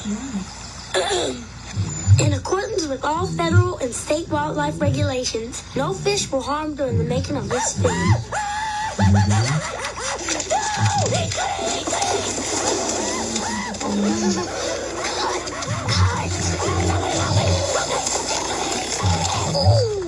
In accordance with all federal and state wildlife regulations, no fish were harmed during the making of this film.